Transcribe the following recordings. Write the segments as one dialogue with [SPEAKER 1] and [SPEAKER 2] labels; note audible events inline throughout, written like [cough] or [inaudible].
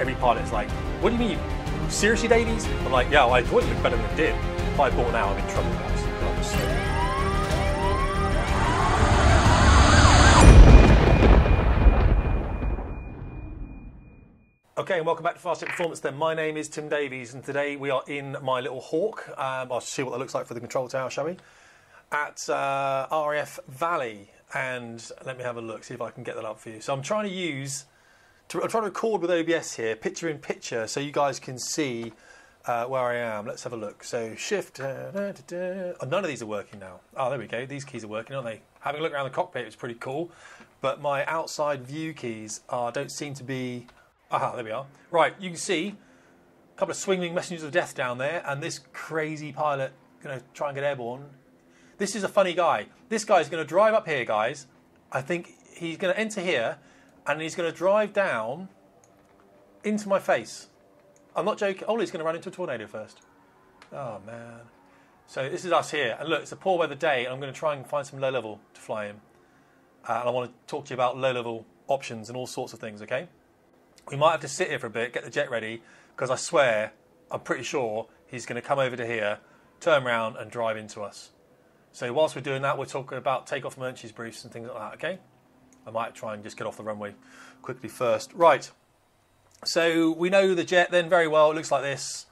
[SPEAKER 1] every pilot's like, what do you mean? Seriously, Davies? I'm like, yeah, well, I thought it looked better than it did. If I bought now, I'm in trouble, guys. Okay, and welcome back to Fast Performance then. My name is Tim Davies, and today we are in my little Hawk. Um, I'll see what that looks like for the control tower, shall we? At uh, Valley, and let me have a look, see if I can get that up for you. So I'm trying to use, to, I'm trying to record with OBS here, picture in picture, so you guys can see uh, where I am. Let's have a look. So shift, da, da, da. Oh, none of these are working now. Oh, there we go. These keys are working, aren't they? Having a look around the cockpit was pretty cool, but my outside view keys are, don't seem to be. Aha, there we are. Right, you can see a couple of swinging messengers of death down there, and this crazy pilot going to try and get airborne. This is a funny guy. This guy's going to drive up here, guys. I think he's going to enter here, and he's going to drive down into my face. I'm not joking. Oh, he's going to run into a tornado first. Oh man. So this is us here, and look, it's a poor weather day, I'm going to try and find some low level to fly in. Uh, and I want to talk to you about low level options and all sorts of things. Okay. We might have to sit here for a bit, get the jet ready, because I swear, I'm pretty sure he's going to come over to here, turn around, and drive into us. So whilst we're doing that, we're talking about takeoff emergencies briefs and things like that. Okay. I might try and just get off the runway quickly first. Right. So we know the jet then very well. It looks like this.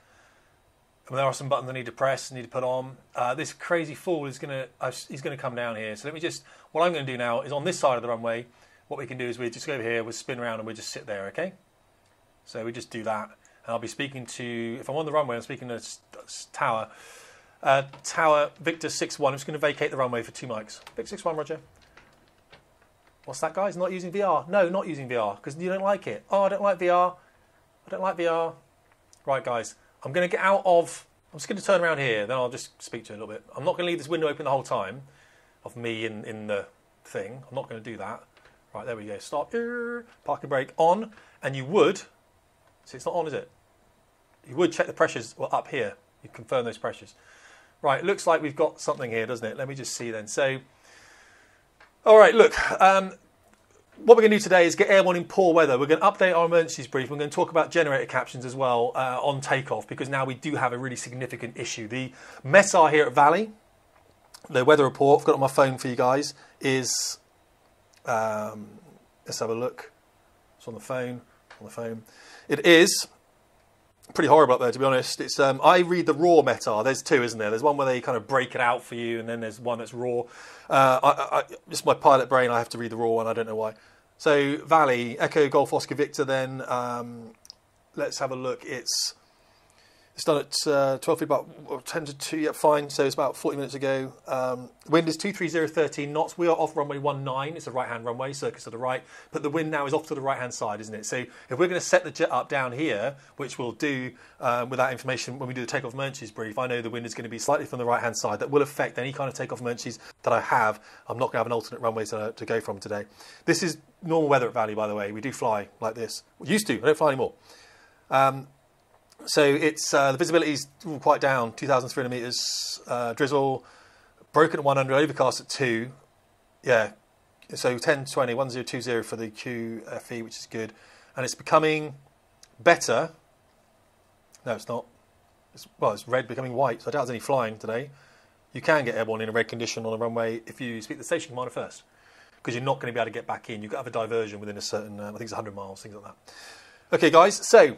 [SPEAKER 1] And there are some buttons I need to press, need to put on. Uh, this crazy fool is going to uh, he's going to come down here. So let me just what I'm going to do now is on this side of the runway. What we can do is we just go over here, we spin around, and we just sit there. Okay. So we just do that, and I'll be speaking to if I'm on the runway, I'm speaking to tower. Uh, tower Victor six one. I'm just going to vacate the runway for two mics. Victor six one, Roger. What's that, guys? Not using VR? No, not using VR because you don't like it. Oh, I don't like VR. I don't like VR. Right, guys, I'm going to get out of. I'm just going to turn around here, then I'll just speak to you a little bit. I'm not going to leave this window open the whole time of me in, in the thing. I'm not going to do that. Right, there we go. Stop. Parking brake on. And you would. See, it's not on, is it? You would check the pressures well, up here. You confirm those pressures. Right, looks like we've got something here, doesn't it? Let me just see then. So, all right, look. Um, what we're going to do today is get airborne in poor weather. We're going to update our emergencies brief. We're going to talk about generator captions as well uh, on takeoff because now we do have a really significant issue. The METAR here at Valley, the weather report, I've got on my phone for you guys, is. Um, let's have a look. It's on the phone. On the phone. It is pretty horrible up there, to be honest. It's um, I read the raw METAR. There's two, isn't there? There's one where they kind of break it out for you, and then there's one that's raw. Uh, I, I, just my pilot brain, I have to read the raw one. I don't know why. So Valley, Echo Golf Oscar Victor. Then um, let's have a look. It's it's done at uh, 12 feet, about 10 to 2, yeah, fine. So it's about 40 minutes ago. Um, wind is 23013 knots. We are off runway 19. It's a right hand runway, circus to the right. But the wind now is off to the right hand side, isn't it? So if we're going to set the jet up down here, which we'll do um, with that information when we do the takeoff emergencies brief, I know the wind is going to be slightly from the right hand side. That will affect any kind of takeoff emergencies that I have. I'm not going to have an alternate runway to, to go from today. This is normal weather at Valley, by the way. We do fly like this. We used to, I don't fly anymore. Um, so it's uh, the visibility is quite down, 2,300 meters. Uh, drizzle, broken at 100, overcast at 2. Yeah, so 10, 20, 1020 for the QFE, which is good. And it's becoming better. No, it's not. It's, well, it's red becoming white, so I doubt there's any flying today. You can get airborne in a red condition on a runway if you speak to the station commander first, because you're not going to be able to get back in. You've got to have a diversion within a certain, uh, I think it's 100 miles, things like that. Okay, guys, so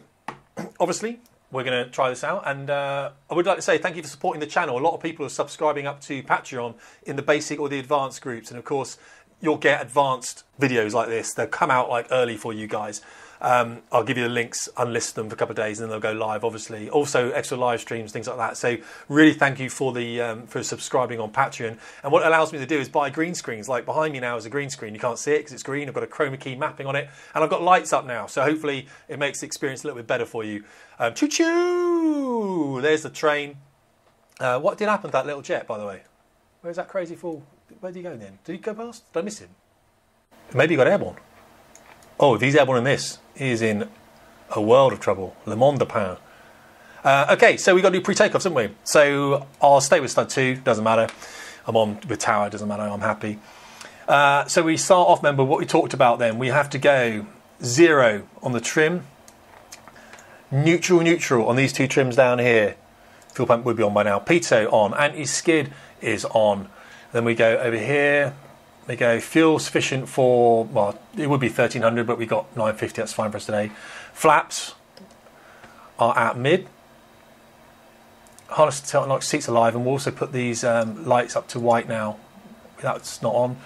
[SPEAKER 1] obviously we're going to try this out and uh, i would like to say thank you for supporting the channel. A lot of people are subscribing up to patreon in the basic or the advanced groups and of course you'll get advanced videos like this. They'll come out like early for you guys um, i'll give you the links unlist them for a couple of days and then they'll go live obviously also extra live streams things like that so really thank you for the um, for subscribing on patreon and what it allows me to do is buy green screens like behind me now is a green screen you can't see it because it's green i've got a chroma key mapping on it and i've got lights up now so hopefully it makes the experience a little bit better for you um, choo choo! There's the train. Uh, what did happen to that little jet, by the way? Where's that crazy fool? Where did he go then? Did he go past? Did I miss him? Maybe he got airborne. Oh, he's airborne in this, is in a world of trouble. Le monde de pain. Uh, okay, so we got to do pre-takeoffs, haven't we? So I'll stay with stud two. Doesn't matter. I'm on with tower. Doesn't matter. I'm happy. Uh, so we start off. Remember what we talked about then. We have to go zero on the trim. Neutral, neutral on these two trims down here. Fuel pump would be on by now. Pitot on. Anti-skid is on. Then we go over here. We go fuel sufficient for, well, it would be 1300, but we got 950. That's fine for us today. Flaps are at mid. Harness like seats alive, and we'll also put these um, lights up to white now. That's not on.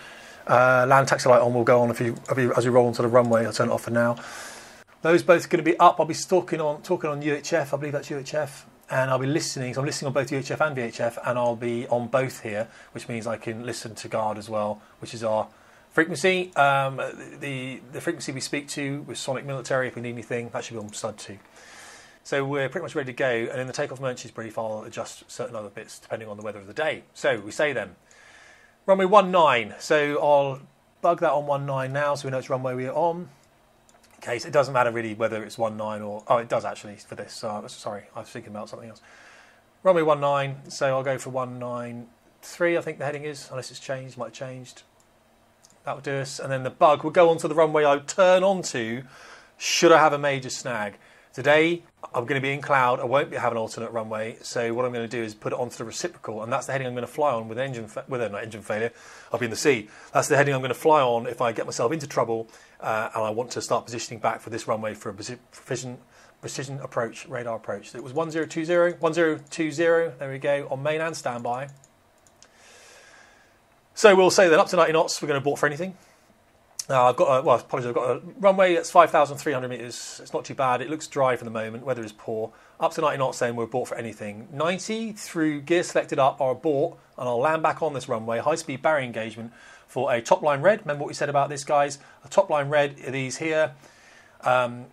[SPEAKER 1] Uh, land taxi light on will go on if you, if you, as you roll onto the runway. I'll turn it off for now. Those both are going to be up. I'll be talking on talking on UHF. I believe that's UHF, and I'll be listening. So I'm listening on both UHF and VHF, and I'll be on both here, which means I can listen to guard as well, which is our frequency. Um, the the frequency we speak to with Swanwick Military. If we need anything, that should be on stud two. So we're pretty much ready to go, and in the takeoff emergencies brief, I'll adjust certain other bits depending on the weather of the day. So we say then, runway 19. So I'll bug that on 19 now, so we know it's runway we're on. Case it doesn't matter really whether it's 19 or oh, it does actually for this. So sorry, I was thinking about something else. Runway 19. So I'll go for 193. I think the heading is, unless it's changed, might have changed. That will do us, and then the bug will go onto the runway I turn onto. Should I have a major snag? Today, I'm going to be in cloud. I won't be have an alternate runway. So what I'm going to do is put it onto the reciprocal, and that's the heading I'm going to fly on with engine fa- with a not engine failure. I'll be in the sea. That's the heading I'm going to fly on if I get myself into trouble uh, and I want to start positioning back for this runway for a precision precision approach radar approach. So it was 1020 1020. There we go on main and standby. So we'll say that up to 90 knots, we're going to abort for anything. Uh, I've got a, well, apologies, I've got a runway that's 5,300 metres. It's not too bad. It looks dry for the moment. Weather is poor. Up to 90 knots, saying we're abort for anything. 90 through gear selected up are abort, and I'll land back on this runway. High speed barrier engagement for a top line red. Remember what we said about this, guys? A top line red these here. Um,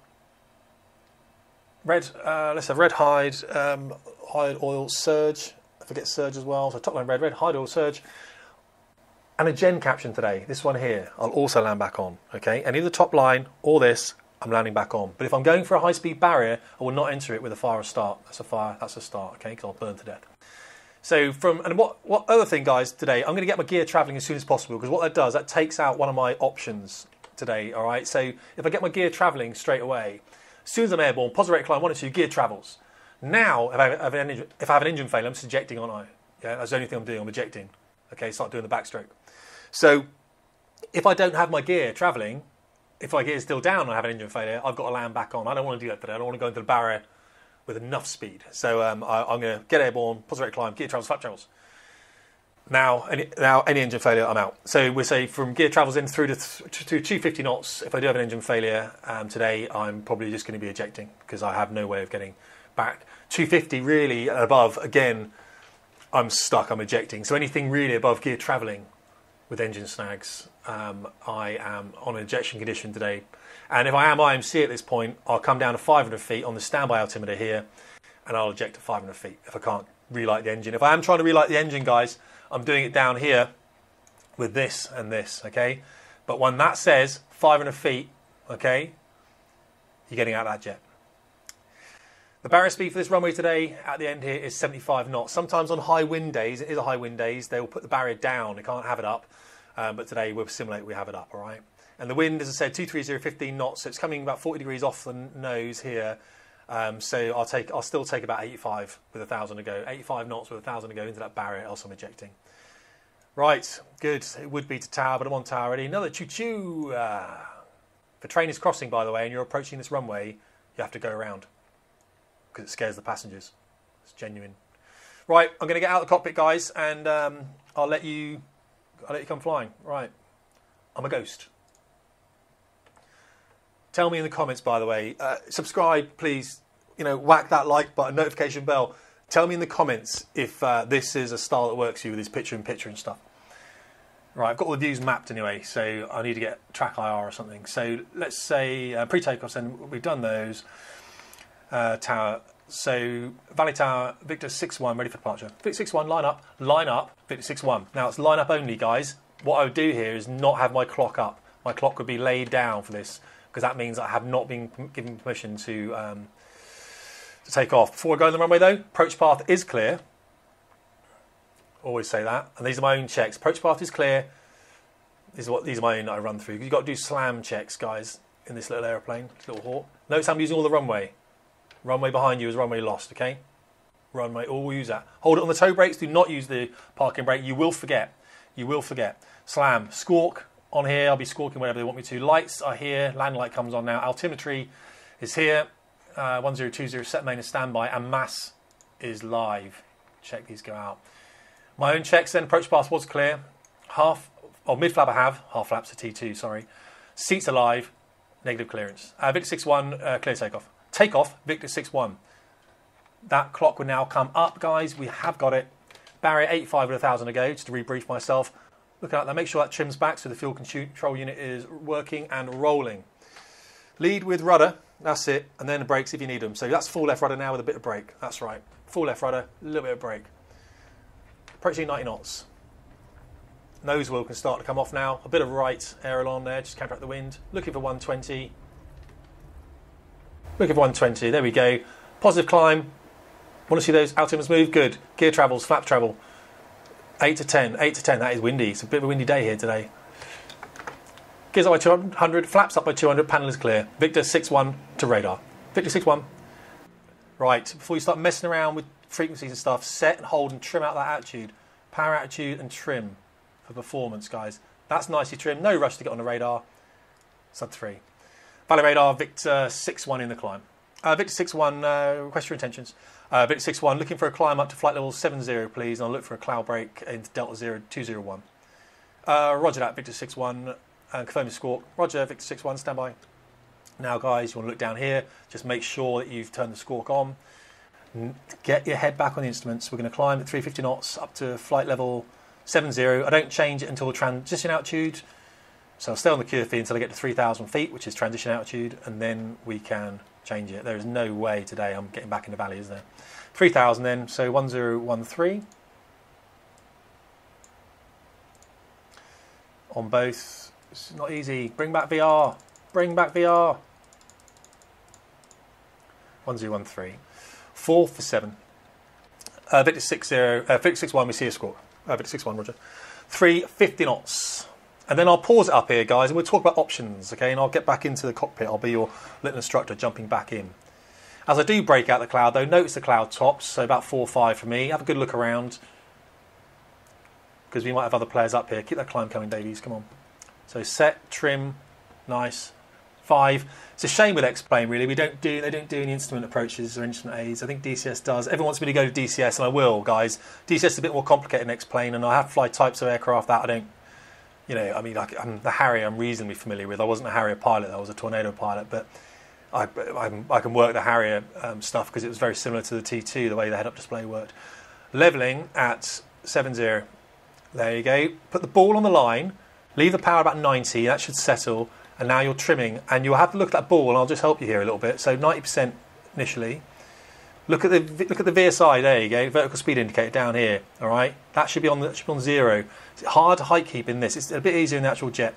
[SPEAKER 1] red, uh, let's have red hide, um, hide oil surge. I forget surge as well. So top line red, red hide oil surge and a gen caption today. This one here, I'll also land back on. Okay, any of the top line or this, I'm landing back on. But if I'm going for a high speed barrier, I will not enter it with a fire start. That's a fire. That's a start. Okay, because I'll burn to death. So from and what what other thing, guys? Today I'm going to get my gear traveling as soon as possible because what that does that takes out one of my options today. All right. So if I get my gear traveling straight away, as soon as I'm airborne, positive rate climb one or two, gear travels. Now if I have an engine, if I have an engine failure, I'm ejecting on I. Yeah, that's the only thing I'm doing. I'm ejecting. Okay, start doing the backstroke. So if I don't have my gear travelling, if my gear is still down and I have an engine failure, I've got to land back on. I don't want to do that today. I don't want to go into the barrier with enough speed. So um, I, am going to get airborne, positive climb, gear travels, flap travels. Now, any, now any engine failure, I'm out. So we say from gear travels in through to, to 250 knots. If I do have an engine failure um, today, I'm probably just going to be ejecting because I have no way of getting back. 250 really above, again, I'm stuck. I'm ejecting. So anything really above gear travelling with engine snags. Um, I am on an ejection condition today. And if I am IMC at this point, I'll come down to 500 feet on the standby altimeter here and I'll eject at 500 feet if I can't relight the engine. If I am trying to relight the engine, guys, I'm doing it down here with this and this, okay? But when that says 500 feet, okay, you're getting out of that jet. The barrier speed for this runway today at the end here is 75 knots. Sometimes on high wind days, it is a high wind days, they will put the barrier down. They can't have it up. Um, but today we'll simulate we have it up, all right? And the wind, as I said, 230, 15 knots, so it's coming about 40 degrees off the nose here. Um, so I'll take, I'll still take about 85 with a thousand to go, 85 knots with a thousand to go into that barrier, else I'm ejecting. Right, good. It would be to tower, but I'm on tower already. Another choo-choo. Uh, if a train is crossing, by the way, and you're approaching this runway, you have to go around because it scares the passengers. It's genuine. Right, I'm going to get out of the cockpit, guys, and um, I'll let you I'll let you come flying. Right. I'm a ghost. Tell me in the comments, by the way. Uh, subscribe, please. You know, whack that like button, notification bell. Tell me in the comments if uh, this is a style that works for you with this picture in picture and stuff. Right, I've got all the views mapped anyway, so I need to get track IR or something. So let's say uh, pre-takeoffs, and we've done those. Uh, tower so Valley Tower, Victor 6-1, ready for departure. Victor 6-1, line up, line up, Victor 6-1. Now it's line up only, guys. What I would do here is not have my clock up. My clock would be laid down for this because that means I have not been given permission to um, to take off. Before I go on the runway though, approach path is clear. Always say that. And these are my own checks. Approach path is clear. These are what these are my own I run through. You've got to do slam checks, guys, in this little aeroplane, this little hawk. Notice I'm using all the runway. Runway behind you is runway lost, okay? Runway, all use that. Hold it on the toe brakes. Do not use the parking brake. You will forget. You will forget. Slam. Squawk on here. I'll be squawking whenever they want me to. Lights are here. Land light comes on now. Altimetry is here. Uh, 1020 set main is standby. And mass is live. Check these go out. My own checks then. Approach pass was clear. Half, or mid flap I have. Half flaps a T2, sorry. Seats alive. Negative clearance. Uh, Victor 6-1, uh, clear takeoff. Takeoff, Victor 6-1. That clock will now come up, guys. We have got it. Barrier 85 with 1,000 to go, just to rebrief myself. Look at that. Make sure that trims back so the fuel control unit is working and rolling. Lead with rudder. That's it. And then the brakes if you need them. So that's full left rudder now with a bit of brake. That's right. Full left rudder, a little bit of brake. Approaching 90 knots. Nose wheel can start to come off now. A bit of right aileron there, just counteract the wind. Looking for 120. Looking for 120. There we go. Positive climb. Want to see those altimeters move? Good. Gear travels, flap travel. 8 to 10. 8 to 10. That is windy. It's a bit of a windy day here today. Gears up by 200. Flaps up by 200. Panel is clear. Victor 6-1 to radar. Victor 6-1. Right. Before you start messing around with frequencies and stuff, set and hold and trim out that attitude. Power attitude and trim for performance, guys. That's nicely trimmed. No rush to get on the radar. Sub 3. Valley radar, Victor 6-1 in the climb. Uh, Victor 6-1, uh, request your intentions. Uh, Victor 6-1, looking for a climb up to flight level 70, please, and I'll look for a cloud break into Delta 0, 201. Uh, roger that, Victor 6-1, and confirm your squawk. Roger, Victor 6-1, stand by. Now, guys, you want to look down here. Just make sure that you've turned the squawk on. Get your head back on the instruments. We're going to climb at 350 knots up to flight level 70. I don't change it until transition altitude. So I'll stay on the QFE until I get to 3,000 feet, which is transition altitude, and then we can change it. There is no way today I'm getting back in the valley, is there? 3,000 then, so 1013. On both. It's not easy. Bring back VR. Bring back VR. 1013. 4 for 7. Uh, Victor 60, uh, Victor 61, we see a score. Uh, Victor 61, Roger. 350 knots. And then I'll pause it up here, guys, and we'll talk about options, okay? And I'll get back into the cockpit. I'll be your little instructor jumping back in. As I do break out the cloud, though, notice the cloud tops, so about 4 or 5 for me. Have a good look around, because we might have other players up here. Keep that climb coming, Davies, come on. So set, trim, nice, five. It's a shame with X-Plane, really. We don't do they don't do any instrument approaches or instrument aids. I think DCS does. Everyone wants me to go to DCS, and I will, guys. DCS is a bit more complicated than X-Plane, and I have to fly types of aircraft that I don't. You know, I mean, like, I'm, the Harrier I'm reasonably familiar with. I wasn't a Harrier pilot; I was a Tornado pilot, but I, I, I can work the Harrier um, stuff because it was very similar to the T2, the way the head-up display worked. Leveling at 70. There you go. Put the ball on the line. Leave the power about 90. That should settle and now you're trimming, and you'll have to look at that ball, and I'll just help you here a little bit. So 90% initially. Look at the look at the VSI. There you go, vertical speed indicator down here. All right, that should be on the should be on zero. It's hard to height keep in this. It's a bit easier in the actual jet.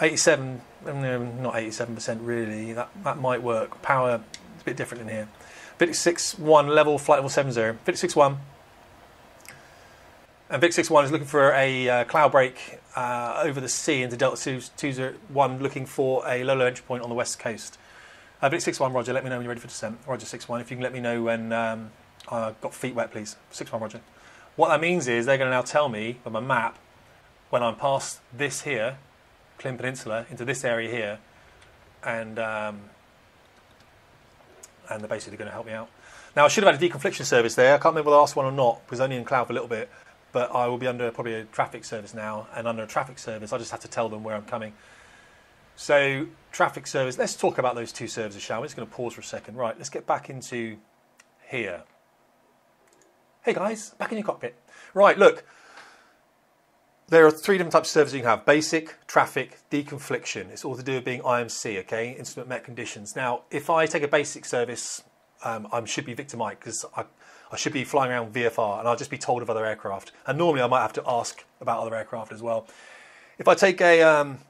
[SPEAKER 1] 87, not 87% really. That that might work. Power is a bit different in here. 56.1 level, flight level 70. 56.1. And Vic 61 is looking for a uh, cloud break uh, over the sea into Delta 201, looking for a low, low entry point on the west coast. Uh, Vic 61, Roger, let me know when you're ready for descent. Roger 61, if you can let me know when um, I've got feet wet, please. 61, Roger. What that means is they're going to now tell me on my map when I'm past this here, Llŷn Peninsula, into this area here, and um, and they're basically going to help me out. Now, I should have had a deconfliction service there. I can't remember the last one or not, because only in cloud for a little bit but I will be under probably a traffic service now, and under a traffic service, I just have to tell them where I'm coming. So, traffic service, let's talk about those two services, shall we? Just going to pause for a second. Right, let's get back into here. Hey guys, back in your cockpit. Right, look, there are three different types of services you can have basic, traffic, deconfliction. It's all to do with being IMC, okay, instrument met conditions. Now, if I take a basic service, um, I should be Victor Mike because I I should be flying around VFR and I'll just be told of other aircraft. And normally I might have to ask about other aircraft as well. If I take a um,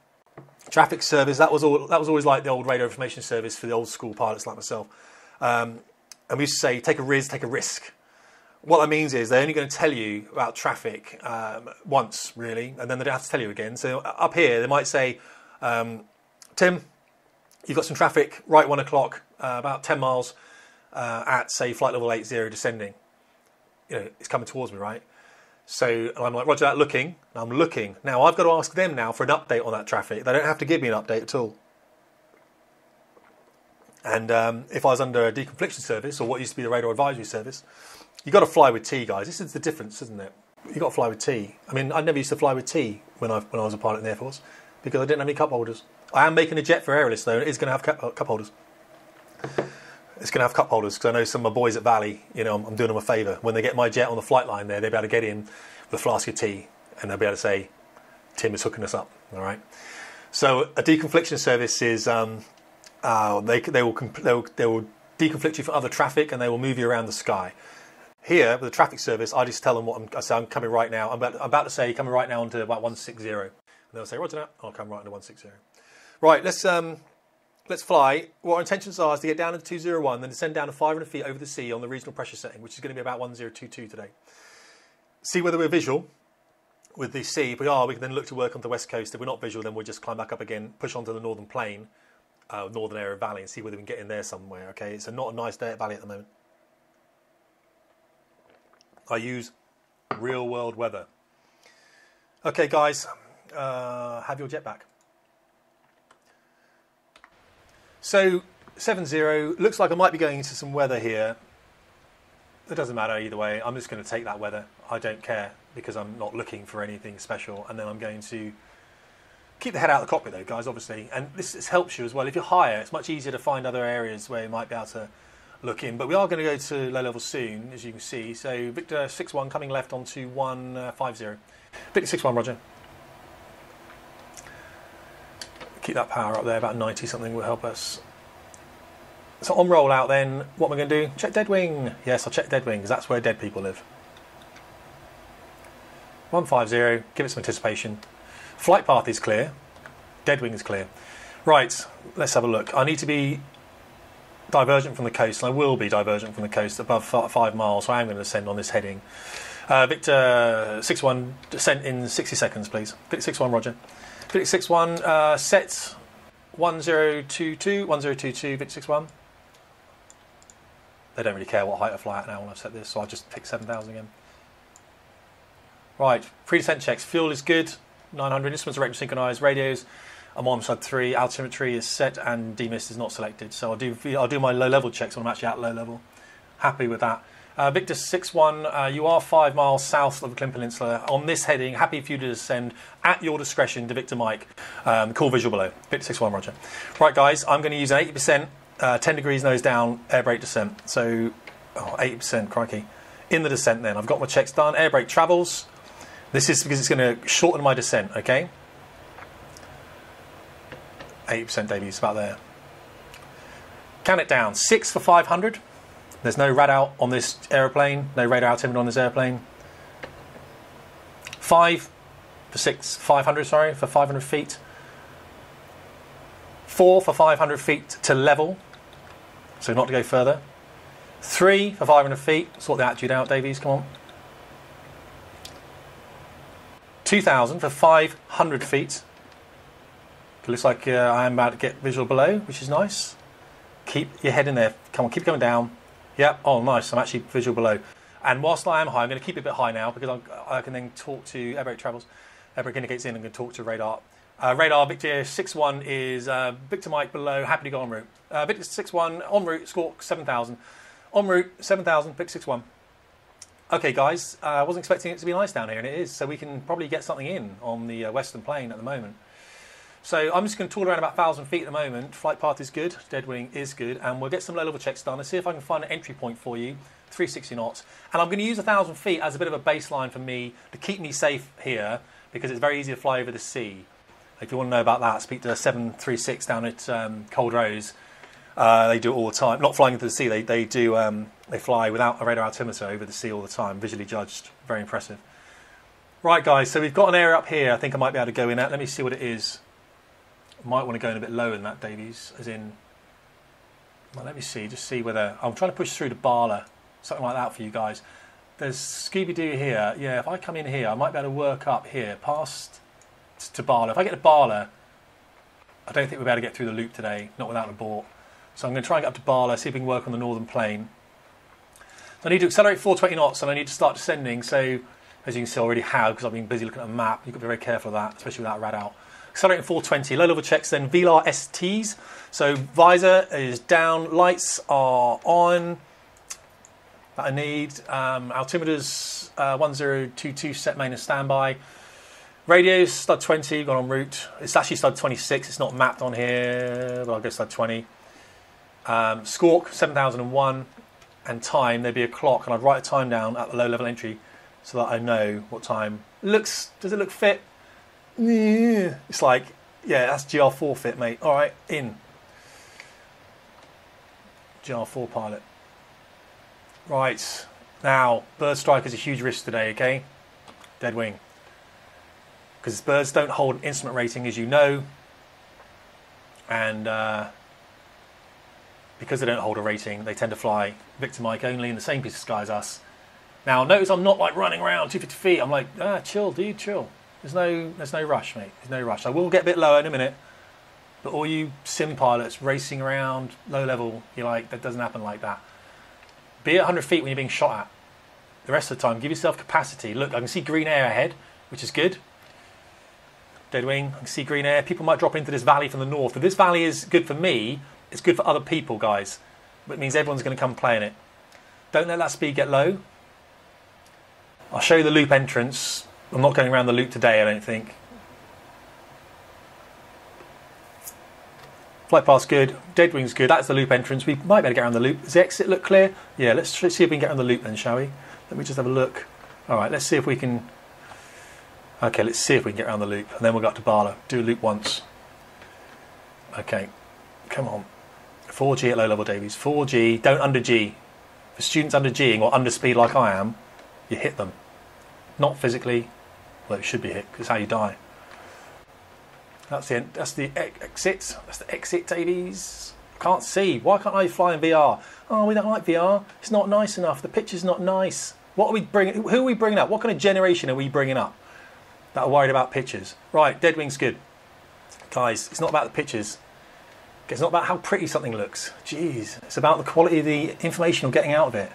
[SPEAKER 1] traffic service, that was all, that was always like the old radio information service for the old school pilots like myself. Um, and we used to say, take a risk, take a risk. What that means is they're only going to tell you about traffic um, once, really, and then they don't have to tell you again. So up here, they might say, um, Tim, you've got some traffic right one o'clock, uh, about 10 miles uh, at say flight level 80 descending. You know, it's coming towards me, right? So I'm like, Roger that, looking. I'm looking. Now I've got to ask them now for an update on that traffic. They don't have to give me an update at all. And um, if I was under a deconfliction service or what used to be the radar advisory service, you've got to fly with T, guys. This is the difference, isn't it? You've got to fly with T. I mean, I never used to fly with T when I, when I was a pilot in the Air Force because I didn't have any cup holders. I am making a jet for Aeralis, though, and it is going to have cup, uh, cup holders. It's going to have cup holders because I know some of my boys at Valley, you know, I'm, I'm doing them a favour. When they get my jet on the flight line there, they'll be able to get in with a flask of tea and they'll be able to say, Tim is hooking us up, all right? So a deconfliction service is um, uh, they, they, will they, will, they will deconflict you from other traffic and they will move you around the sky. Here, with the traffic service, I just tell them what I'm, I say, I'm coming right now. I'm about, I'm about to say, coming right now onto about 160. And they'll say, Roger that. I'll come right into 160. Right, let's, um, let's fly. What our intentions are is to get down into 201, then descend down to 500 feet over the sea on the regional pressure setting, which is going to be about 1022 today. See whether we're visual with the sea. If we are, we can then look to work on the west coast. If we're not visual, then we'll just climb back up again, push onto the northern plain, uh, northern area of Valley, and see whether we can get in there somewhere. Okay, it's not a nice day at Valley at the moment. I use real world weather. Okay, guys, uh, have your jet back. So 7-0, looks like I might be going into some weather here. It doesn't matter either way. I'm just going to take that weather. I don't care because I'm not looking for anything special. And then I'm going to keep the head out of the cockpit though, guys, obviously. And this, this helps you as well. If you're higher, it's much easier to find other areas where you might be able to look in. But we are going to go to low level soon, as you can see. So Victor 6-1 coming left onto 150. Uh, Victor 6-1, Roger. Keep that power up there, about 90 something will help us. So on rollout then, what am I going to do? Check dead wing. Yes, I'll check dead wing because that's where dead people live. 150, give it some anticipation. Flight path is clear. Dead wing is clear. Right, let's have a look. I need to be divergent from the coast, and I will be divergent from the coast above five miles, so I am going to descend on this heading. Uh, Victor 6-1, descent in 60 seconds, please. Victor 6-1, roger. Vic 61 uh, set 1022, 1022, Vic 61. They don't really care what height I fly at now when I've set this, so I'll just pick 7000 again. Right, pre descent checks. Fuel is good, 900. Instruments are synchronized. Radios, I'm on sub 3. Altimetry is set and demist is not selected. So I'll do, I'll do my low level checks when I'm actually at low level. Happy with that. Uh, Victor 61, uh, you are five miles south of the Llŷn Peninsula. On this heading, happy for you to descend at your discretion to Victor Mike. Um, call visual below. Victor 61, Roger. Right, guys, I'm going to use an 80%, uh, 10 degrees nose down, air brake descent. So, oh, 80%, crikey. In the descent then. I've got my checks done. Air brake travels. This is because it's going to shorten my descent, okay? 80% Davies, about there. Count it down. Six for 500. There's no radar out on this aeroplane, no radar altimeter on this airplane. Five for six, 500, sorry, for 500 feet. Four for 500 feet to level, so not to go further. Three for 500 feet, sort the attitude out, Davies, come on. 2,000 for 500 feet. It looks like uh, I am about to get visual below, which is nice. Keep your head in there. Come on, keep going down. Yep. Oh, nice. I'm actually visual below. And whilst I am high, I'm going to keep it a bit high now because I, I can then talk to brake travels. Brake indicates in. I'm going to talk to radar. Uh, radar Victor 6-1 is uh, Victor Mike below, happy to go en route. Uh, Victor 6-1 en route, score 7,000. En route 7,000, Victor 6-1. Okay, guys, uh, I wasn't expecting it to be nice down here, and it is. So we can probably get something in on the uh, western plain at the moment. So I'm just going to tool around about 1,000 feet at the moment. Flight path is good, dead wing is good, and we'll get some low level checks done and see if I can find an entry point for you, 360 knots. And I'm going to use 1,000 feet as a bit of a baseline for me to keep me safe here because it's very easy to fly over the sea. If you want to know about that, speak to 736 down at um, Culdrose. Uh, they do it all the time. Not flying into the sea, they, they do um, they fly without a radar altimeter over the sea all the time, visually judged. Very impressive. Right, guys, so we've got an area up here I think I might be able to go in at. Let me see what it is might want to go in a bit lower than that, Davies, as in, well, let me see, just see whether, I'm trying to push through to Bala, something like that for you guys. There's Scooby-Doo here. Yeah, if I come in here, I might be able to work up here, past to Bala. If I get to Bala, I don't think we'll be able to get through the loop today, not without a abort. So I'm going to try and get up to Bala, see if we can work on the northern plane. So I need to accelerate 420 knots and I need to start descending. So as you can see, I already have because I've been busy looking at a map. You've got to be very careful of that, especially without rad alt. Accelerating 420, low level checks, then VLAR STs. So visor is down, lights are on. That I need. Um, altimeters uh, 1022 set main and standby. Radios stud 20, gone on route. It's actually stud 26. It's not mapped on here, but I'll go stud 20. Um, Squawk 7001 and time. There'd be a clock, and I'd write a time down at the low level entry so that I know what time. Looks does it look fit? It's like yeah, that's GR4 fit, mate. All right, in. GR4 pilot. Right now, bird strike is a huge risk today. Okay, dead wing because birds don't hold an instrument rating, as you know, and uh, because they don't hold a rating, they tend to fly Victor Mike only in the same piece of sky as us. Now, notice I'm not like running around 250 feet. I'm like, ah, chill, dude, chill. There's no, there's no rush, mate. There's no rush. I will get a bit lower in a minute, but all you sim pilots racing around low level, you're like, that doesn't happen like that. Be at 100 feet when you're being shot at. The rest of the time, give yourself capacity. Look, I can see green air ahead, which is good. Dead wing, I can see green air. People might drop into this valley from the north. If this valley is good for me, it's good for other people, guys. It means everyone's going to come play in it. Don't let that speed get low. I'll show you the loop entrance. I'm not going around the loop today, I don't think. Flight path good. Dead wing's good. That's the loop entrance. We might be able to get around the loop. Does the exit look clear? Yeah, let's, see if we can get around the loop then, shall we? Let me just have a look. All right, let's see if we can Okay, let's see if we can get around the loop. And then we'll go up to Bala. Do a loop once. Okay, come on. 4G at low level, Davies. 4G, don't under G. For students under Ging or under speed like I am, you hit them. Not physically, well, it should be hit because how you die. That's the, end. that's the exit. That's the exit, Davies. Can't see. Why can't I fly in VR? Oh, we don't like VR. It's not nice enough. The picture's not nice. What are we bringing? Who are we bringing up? What kind of generation are we bringing up? that are worried about pictures. Right, Dead Wing's good. Guys, it's not about the pictures. It's not about how pretty something looks. Jeez, it's about the quality of the information you're getting out of it.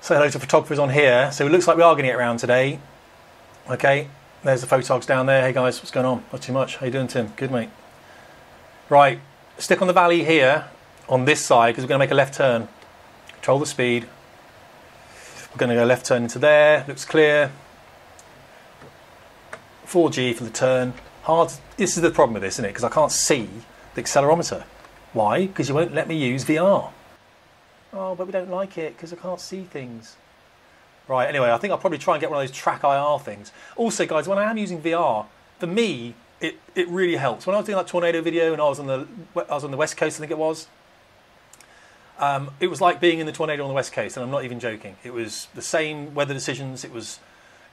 [SPEAKER 1] Say hello to photographers on here. So it looks like we are going to get around today. Okay, there's the photogs down there. Hey guys, what's going on? Not too much. How you doing, Tim? Good, mate. Right, stick on the valley here on this side because we're going to make a left turn. Control the speed. We're going to go left turn into there. Looks clear. 4G for the turn. Hard. This is the problem with this, isn't it? Because I can't see the accelerometer. Why? Because you won't let me use VR. Oh, but we don't like it because I can't see things. Right, anyway, I think I'll probably try and get one of those track IR things. Also, guys, when I am using VR, for me, it, it really helps. When I was doing that tornado video and I was on the I was on the west coast, I think it was. Um, it was like being in the tornado on the west coast, and I'm not even joking. It was the same weather decisions. It was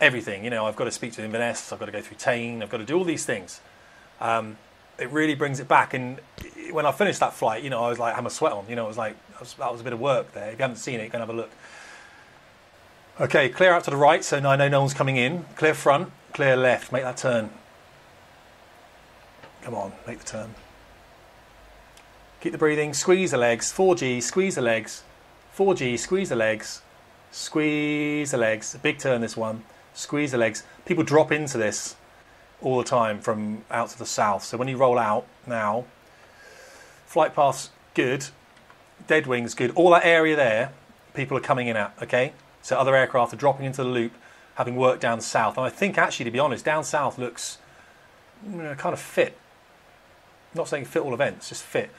[SPEAKER 1] everything. You know, I've got to speak to Inverness, I've got to go through Tain, I've got to do all these things. Um, it really brings it back. And when I finished that flight, you know, I was like, I had my sweat on. You know, it was like, was, that was a bit of work there. If you haven't seen it, go and have a look. Okay, clear out to the right, so I know no one's coming in. Clear front, clear left. Make that turn. Come on, make the turn. Keep the breathing. Squeeze the legs. 4G, squeeze the legs. 4G, squeeze the legs. Squeeze the legs. A big turn, this one squeeze the legs. People drop into this all the time from out to the south. So when you roll out now, flight path's good, dead wing's good. All that area there, people are coming in at. Okay, so other aircraft are dropping into the loop, having worked down south. And I think actually, to be honest, down south looks you know, kind of fit. I'm not saying fit all events, just fit.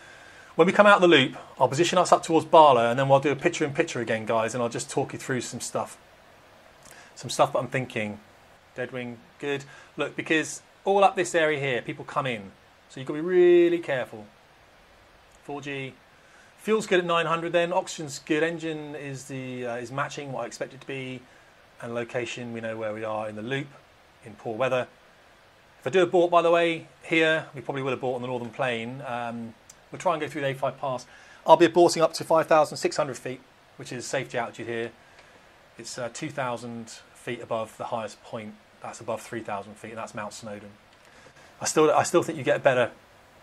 [SPEAKER 1] When we come out of the loop, I'll position us up towards Bala, and then we'll do a picture in picture again, guys, and I'll just talk you through some stuff some stuff that I'm thinking. Deadwing, good. Look, because all up this area here, people come in. So you've got to be really careful. 4G. Fuel's good at 900 then. Oxygen's good. Engine is, the, uh, is matching what I expect it to be. And location, we know where we are in the loop in poor weather. If I do a abort, by the way, here, we probably will abort on the northern plane. Um, we'll try and go through the A5 pass. I'll be aborting up to 5,600 feet, which is safety altitude here. It's uh, 2,000 feet above the highest point. That's above 3,000 feet, and that's Mount Snowdon. I still, I still think you get a better,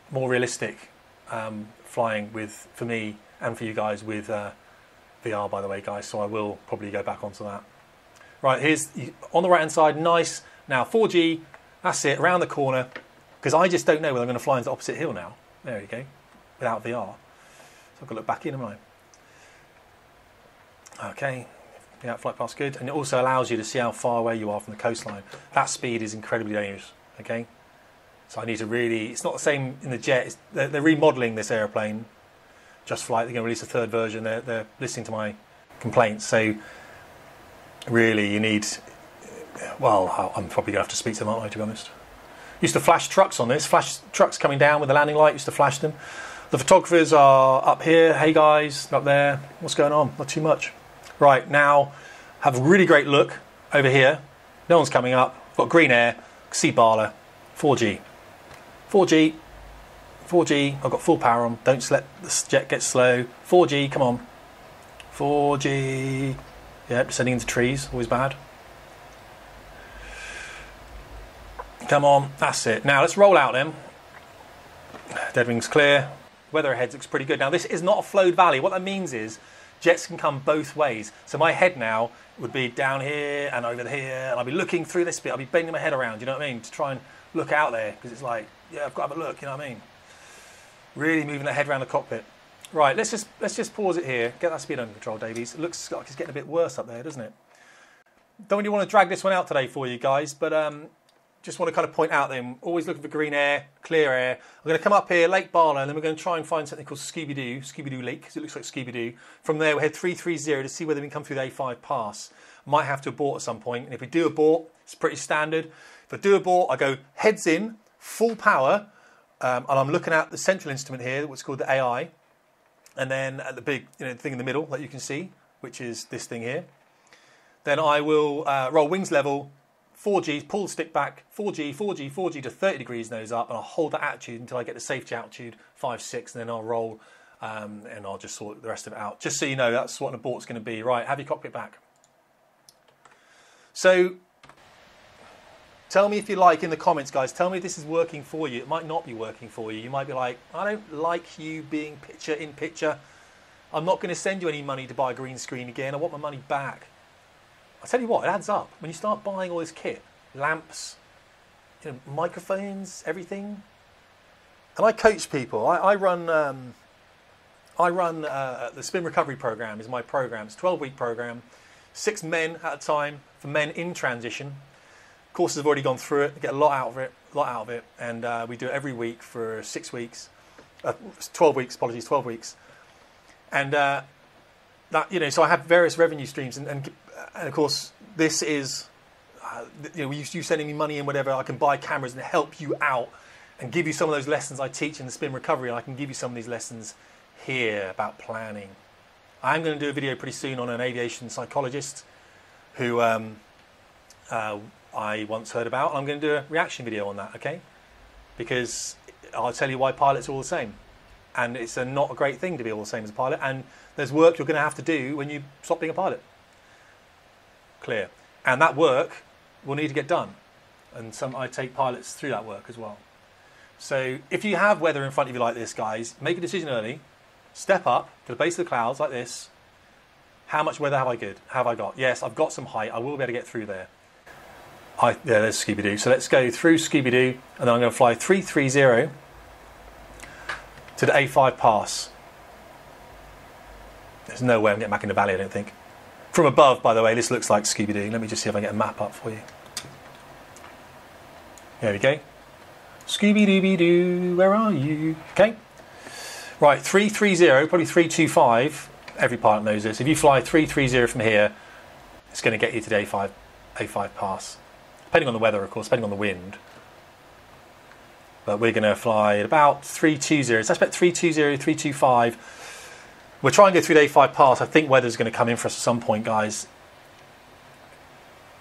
[SPEAKER 1] more realistic um, flying with for me and for you guys with uh, VR, by the way, guys. So I will probably go back onto that. Right, here's on the right hand side, nice. Now 4G, that's it, around the corner, because I just don't know whether I'm going to fly into the opposite hill now. There you go, without VR. So I've got to look back in, am I? Okay, yeah, flight path's good, and it also allows you to see how far away you are from the coastline. That speed is incredibly dangerous. Okay, so I need to really. It's not the same in the jet. They're, they're, remodeling this airplane. Just Flight. They're going to release a third version. They're, they're listening to my complaints. So really, you need. Well, I'm probably going to have to speak to them, aren't I? To be honest. Used to flash trucks on this. Flash trucks coming down with the landing light. Used to flash them. The photographers are up here. Hey guys, up there. What's going on? Not too much. Right, now have a really great look over here. No one's coming up. Got green air, See Bala. 4G. 4G, 4G, I've got full power on. Don't let the jet get slow. 4G, come on. 4G. Yep, descending into trees, always bad. Come on, that's it. Now let's roll out them. Dead wing's clear. Weather ahead looks pretty good. Now this is not a flowed valley. What that means is jets can come both ways. So my head now would be down here and over here, and I'll be looking through this bit. I'll be bending my head around, you know what I mean, to try and look out there because it's like, yeah, I've got to have a look, you know what I mean. Really moving the head around the cockpit. Right, let's just let's just pause it here. Get that speed under control, Davies. It looks like it's getting a bit worse up there, doesn't it? Don't really want to drag this one out today for you guys, but um, just want to kind of point out then, always looking for green air, clear air. I'm going to come up here, Lake Bala, and then we're going to try and find something called Scooby Doo, Scooby Doo Lake, because it looks like Scooby Doo. From there, we head 330 to see whether we can come through the A5 pass. Might have to abort at some point, and if we do abort, it's pretty standard. If I do abort, I go heads in, full power, um, and I'm looking at the central instrument here, what's called the AI, and then at the big you know, thing in the middle that you can see, which is this thing here. Then I will uh, roll wings level, 4G, pull the stick back, 4G, 4G, 4G to 30 degrees nose up, and I'll hold that attitude until I get the safety altitude 5, 6, and then I'll roll um, and I'll just sort the rest of it out. Just so you know, that's what an abort's going to be. Right, have your cockpit back. So, tell me if you like in the comments, guys. Tell me if this is working for you. It might not be working for you. You might be like, I don't like you being picture in picture. I'm not going to send you any money to buy a green screen again. I want my money back. I tell you what, it adds up. When you start buying all this kit, lamps, you know, microphones, everything. And I coach people. I, I run. Um, I run uh, the Spin Recovery Program. Is my program. It's a 12-week program, six men at a time for men in transition. Courses have already gone through it. get a lot out of it. A lot out of it, and uh, we do it every week for six weeks, uh, 12 weeks. Apologies, 12 weeks. And uh, that you know, so I have various revenue streams, and, and and of course, this is, uh, you know, you, you sending me money and whatever, I can buy cameras and help you out and give you some of those lessons I teach in the spin recovery. And I can give you some of these lessons here about planning. I'm going to do a video pretty soon on an aviation psychologist who um, uh, I once heard about. I'm going to do a reaction video on that, okay? Because I'll tell you why pilots are all the same. And it's a, not a great thing to be all the same as a pilot. And there's work you're going to have to do when you stop being a pilot clear. And that work will need to get done. And some I take pilots through that work as well. So if you have weather in front of you like this, guys, make a decision early. Step up to the base of the clouds like this. How much weather have I good? Have I got? Yes, I've got some height. I will be able to get through there. I, yeah, there's Scooby Doo. So let's go through Scooby Doo, and then I'm going to fly 330 to the A5 pass. There's no way I'm getting back in the valley, I don't think. From above, by the way, this looks like Scooby-Doo. Let me just see if I can get a map up for you. There we go. Scooby-Dooby-Doo, where are you? Okay. Right, 330, probably 325. Every pilot knows this. If you fly 330 from here, it's going to get you to the A5, A5 pass. Depending on the weather, of course, depending on the wind. But we're going to fly at about 320. So that's about 320, 325 We're trying to go through the A5 pass. I think weather's going to come in for us at some point, guys.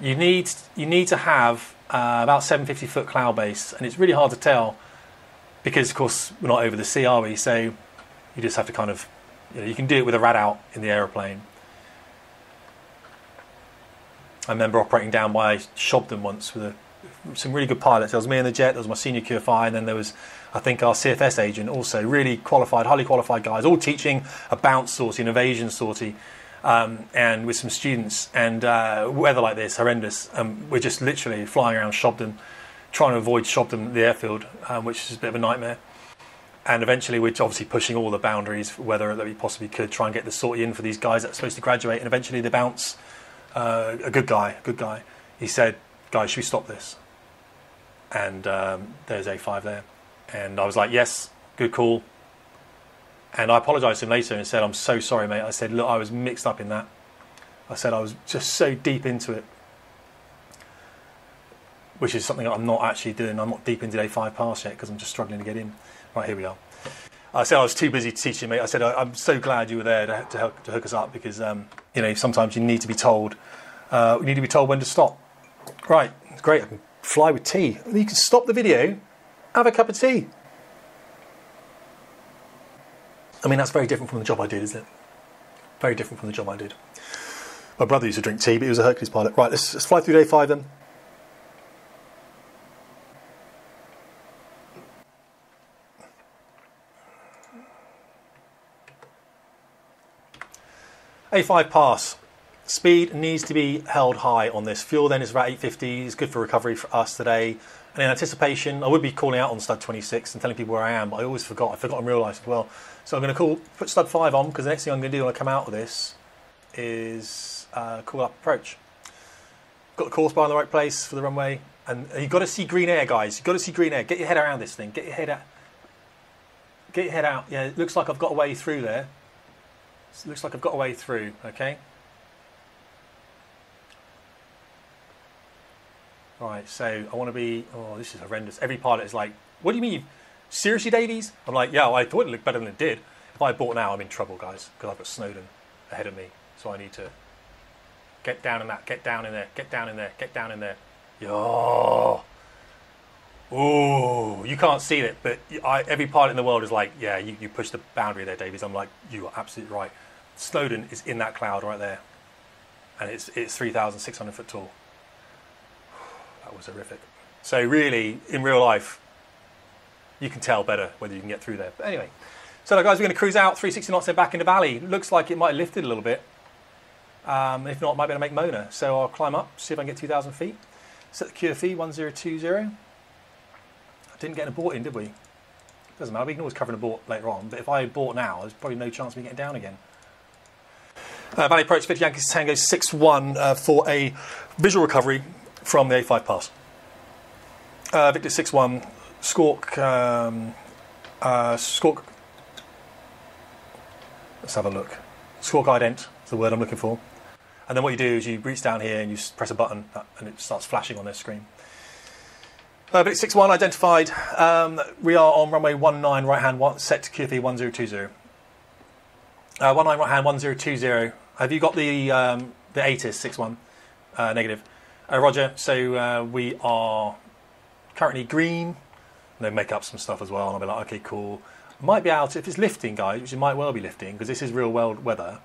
[SPEAKER 1] You need you need to have uh, about 750 foot cloud base, and it's really hard to tell because, of course, we're not over the sea, are we? So you just have to kind of, you know, you can do it with a rad alt in the aeroplane. I remember operating down by Shobdon once with a some really good pilots. There was me and the jet. There was my senior QFI, and then there was, I think, our CFS agent also. Really qualified, highly qualified guys, all teaching a bounce sortie, an evasion sortie, um, and with some students. And uh, weather like this, horrendous. Um, we're just literally flying around Shobdon, trying to avoid Shobdon, the airfield, um, which is a bit of a nightmare. And eventually, we're obviously pushing all the boundaries, whether that we possibly could, try and get the sortie in for these guys that are supposed to graduate. And eventually, they bounce. Uh, a good guy, a good guy. He said, "Guys, should we stop this?" and um, there's A5 there. And I was like, yes, good call. And I apologised to him later and said, I'm so sorry, mate. I said, look, I was mixed up in that. I said I was just so deep into it, which is something I'm not actually doing. I'm not deep into A5 pass yet because I'm just struggling to get in. Right, here we are. I said I was too busy teaching, mate. I said I'm so glad you were there to, to, help, to hook us up because um, you know sometimes you need to be told. Uh, you need to be told when to stop. Right, great fly with tea. You can stop the video, have a cup of tea. I mean, that's very different from the job I did, isn't it? Very different from the job I did. My brother used to drink tea, but he was a Hercules pilot. Right, let's, let's fly through day five then. A5 pass. Speed needs to be held high on this. Fuel then is about 850. It's good for recovery for us today. And in anticipation, I would be calling out on stud 26 and telling people where I am, but I always forgot. I forgot in real life as well. So I'm going to call put stud 5 on because the next thing I'm going to do when I come out of this is uh, call up approach. Got the course bar in the right place for the runway. And you've got to see green air, guys. You've got to see green air. Get your head around this thing. Get your head out. Get your head out. Yeah, it looks like I've got a way through there. It looks like I've got a way through, okay? Right, so I want to be. Oh, this is horrendous. Every pilot is like, "What do you mean? Seriously, Davies?" I'm like, "Yeah, well, I thought it looked better than it did. If I bought now, I'm in trouble, guys, because I've got Snowdon ahead of me. So I need to get down in that. Get down in there. Get down in there. Get down in there. Yo. Oh, you can't see it, but I, every pilot in the world is like, yeah, you, you push the boundary there, Davies. I'm like, you are absolutely right. Snowdon is in that cloud right there, and it's it's 3,600 foot tall that was horrific. So really, in real life, you can tell better whether you can get through there. But anyway, so guys, we're going to cruise out 360 knots and back in the valley. Looks like it might have lifted a little bit. Um, if not, might be able to make Mona. So I'll climb up, see if I can get 2,000 feet. Set the QFE 1020. I Didn't get an abort in, did we? Doesn't matter, we can always cover an abort later on. But if I abort now, there's probably no chance of me getting down again. Uh, Valley approach 50 Yankees Tango 6-1 uh, for a visual recovery from the A5 pass. Uh, Victor 6-1, Squawk, um, uh, let's have a look. Squawk ident is the word I'm looking for. And then what you do is you reach down here and you press a button uh, and it starts flashing on their screen. Uh, Victor 6-1 identified. Um, we are on runway 19 right hand one, set to QFE 1020. Uh, 19 right hand 1020. Have you got the um, the ATIS 6-1 uh, negative? Uh, Roger, so uh, we are currently green. They make up some stuff as well, and I'll be like, okay, cool. Might be out if it's lifting, guys, which it might well be lifting, because this is real world weather,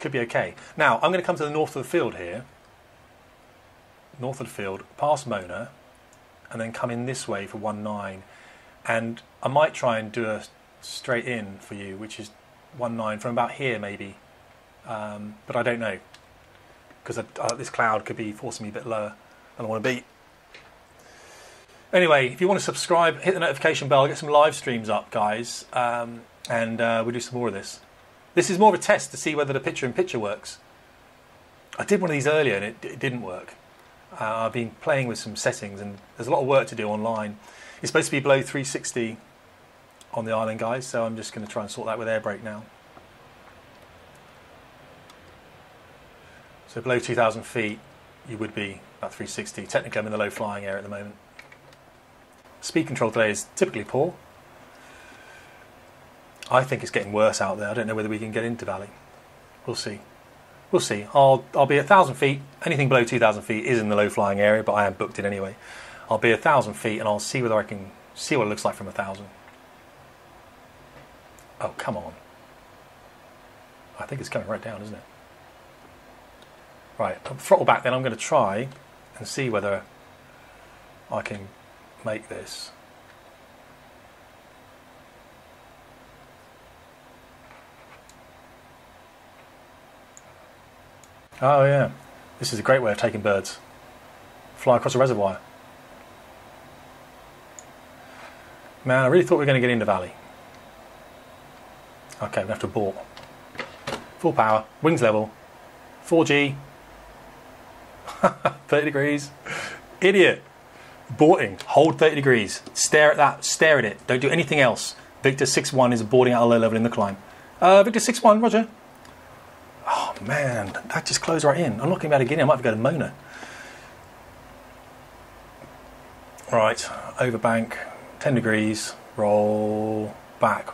[SPEAKER 1] could be okay. Now, I'm going to come to the north of the field here, north of the field, past Mona, and then come in this way for 1-9. And I might try and do a straight in for you, which is 1-9 from about here maybe, um, but I don't know because uh, this cloud could be forcing me a bit lower than I want to be. Anyway, if you want to subscribe, hit the notification bell, get some live streams up, guys, um, and uh, we'll do some more of this. This is more of a test to see whether the picture in picture works. I did one of these earlier and it, it didn't work. Uh, I've been playing with some settings and there's a lot of work to do online. It's supposed to be below 360 on the island, guys, so I'm just going to try and sort that with air brake now. So below 2,000 feet, you would be about 360. Technically, I'm in the low flying area at the moment. Speed control today is typically poor. I think it's getting worse out there. I don't know whether we can get into Valley. We'll see. We'll see. I'll I'll be a thousand feet. Anything below two thousand feet is in the low flying area, but I am booked in anyway. I'll be a thousand feet, and I'll see whether I can see what it looks like from a thousand. Oh come on! I think it's coming right down, isn't it? Right, throttle back then. I'm going to try and see whether I can make this. Oh yeah, this is a great way of taking birds. Fly across a reservoir. Man, I really thought we were going to get into Valley. Okay, we have to abort. Full power, wings level, 4G, [laughs] 30 degrees. Idiot. Boarding, hold 30 degrees. Stare at that, stare at it. Don't do anything else. Victor 6-1 is boarding at a low level in the climb. Uh, Victor 6-1, roger. Oh man, that just closed right in. I'm not going to be able to get in. I might have to go to Mona. Right, over bank, 10 degrees, roll back.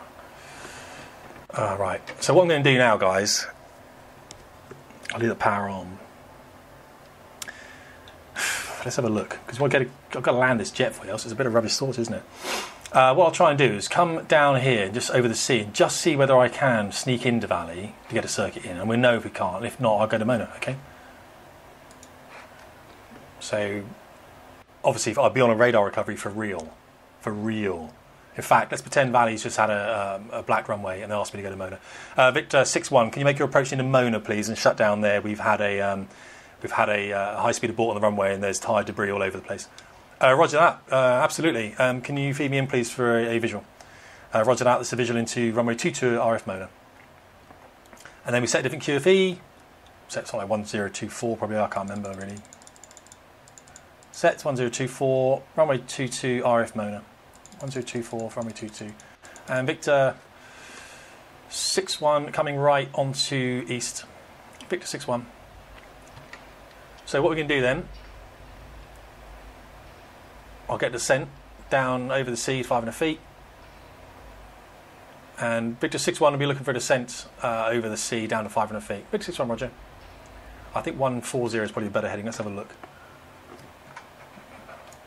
[SPEAKER 1] Uh, right, so what I'm going to do now, guys, I'll leave the power on. Let's have a look, because we'll I've got to land this jet for you, else it's a bit of rubbish sauce, isn't it? Uh, what I'll try and do is come down here, just over the sea, and just see whether I can sneak into Valley to get a circuit in. And we know if we can't. If not, I'll go to Mona, okay? So, obviously, I'll be on a radar recovery for real. For real. In fact, let's pretend Valley's just had a, um, a black runway and they asked me to go to Mona. Uh, Victor 6-1, can you make your approach into Mona, please, and shut down there? We've had a, um, we've had a uh, high-speed abort on the runway and there's tire debris all over the place. Uh, roger that. Uh, absolutely. Um, can you feed me in, please, for a, a visual? Uh, roger that. That's a visual into runway 22 RF Mona. And then we set a different QFE. Set something like 1024, probably. I can't remember really. Set 1024, runway 22 RF Mona. 1024, runway 22. And Victor 61 coming right onto east. Victor 61. So what we can do then I'll get descent down over the sea, 500 feet. And Victor 6-1 will be looking for a descent uh, over the sea down to 500 feet. Victor 6-1, roger. I think 140 is probably a better heading. Let's have a look.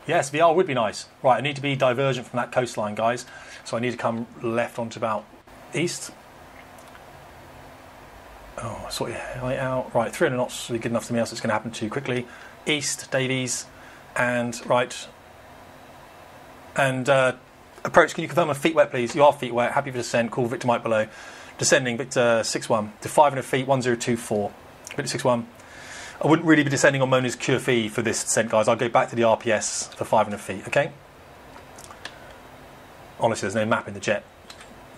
[SPEAKER 1] Yes, VR would be nice. Right, I need to be divergent from that coastline, guys. So I need to come left onto about east. Oh, sort your height out. Right, 300 knots will be good enough for me, else it's going to happen too quickly. East, Davies. And right, and uh, approach, can you confirm my feet wet, please? You are feet wet. Happy for descent. Call Victor Mike below. Descending, Victor 6-1 to 500 feet, 1024. Victor 6-1. I wouldn't really be descending on Mona's QFE for this descent, guys. I'll go back to the RPS for 500 feet, okay? Honestly, there's no map in the jet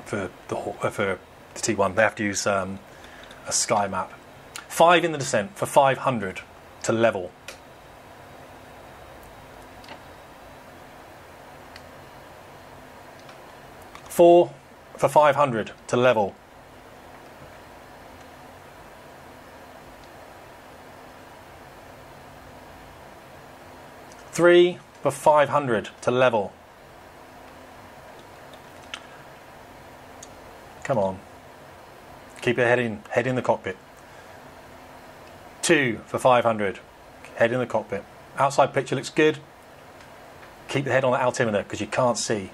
[SPEAKER 1] for the, uh, for the T1. They have to use um, a sky map. Five in the descent for 500 to level. Four for 500 to level. Three for 500 to level. Come on. Keep your head in, head in the cockpit. Two for 500, head in the cockpit. Outside picture looks good. Keep the head on the altimeter because you can't see.